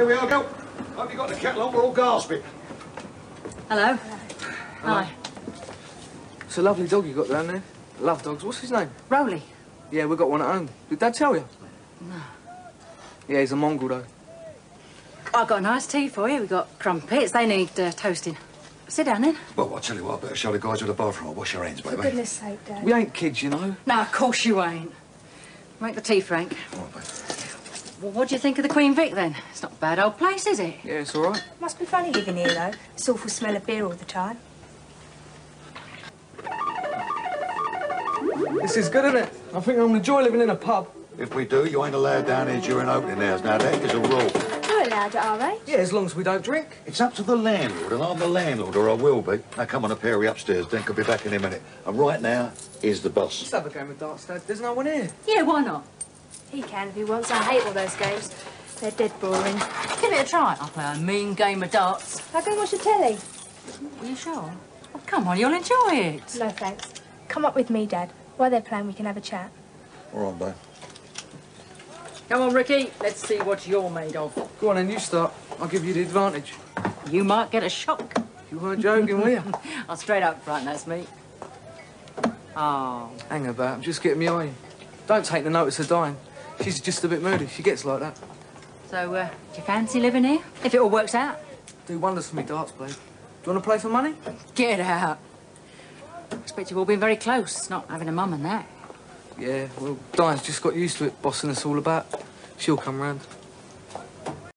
Here we are, go. Hope you got the kettle on, we're all gasping. Hello. Hi. It's a lovely dog you got down there. Love dogs. What's his name? Roly. Yeah, we got one at home. Did Dad tell you? No. Yeah, he's a mongrel though. I've got a nice tea for you. We've got crumpets. They need uh, toasting. Sit down then. Well, I'll tell you what, I better show the guys to the bathroom. I'll wash your hands, For baby. goodness sake, Dad. We ain't kids, you know. No, of course you ain't. Make the tea, Frank. All right, babe. Well, what do you think of the Queen Vic then? It's not a bad old place, is it? Yeah, it's all right. Must be funny living here, though. This awful smell of beer all the time. This is good, isn't it? I think I'm gonna enjoy living in a pub. If we do, you ain't allowed down here during opening hours. Now, that is a rule. You're allowed at our age. Yeah, as long as we don't drink. It's up to the landlord, and I'm the landlord, or I will be. Now, come on up here, upstairs. Dink will be back in a minute. And right now, here's the boss. Let's have a game of darts, Dad. There's no one here. Yeah, why not? He can if he wants. I hate all those games. They're dead boring. Give it a try. I'll play a mean game of darts. I'll go watch the telly. Are you sure? Oh, come on, you'll enjoy it. No thanks. Come up with me, Dad. While they're playing, we can have a chat. All right, babe. Come on, Ricky. Let's see what you're made of. Go on, then you start. I'll give you the advantage. You might get a shock. You weren't joking, were you? I'll oh, straight up front, that's me. Oh, Hang about. I'm just getting me eye. Don't take the notice of Diane. She's just a bit moody. She gets like that. so, uh, do you fancy living here? If it all works out? Do wonders for me darts, babe. Do you want to play for money? Get out. I expect you've all been very close, not having a mum and that. Yeah, well, Diane's just got used to it, bossing us all about. She'll come round.